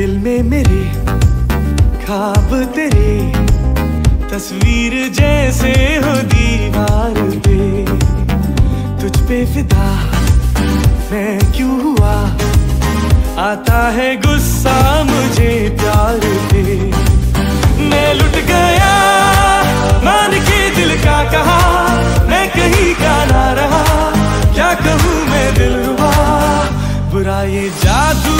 दिल में मेरे, खाब तेरे। तस्वीर जैसे हो दीवार पे। तुझ पे फिदा, मैं क्यों हुआ? आता है गुस्सा मुझे प्यार पे। मैं लुट गया, मान के दिल का कहा। मैं कहीं का ना रहा, क्या कहूँ मैं दिल हुआ बुरा ये जादू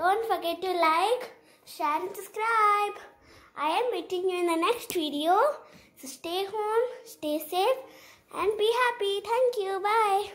don't forget to like share and subscribe. I am meeting you in the next video. So stay home stay safe and be happy. Thank you. Bye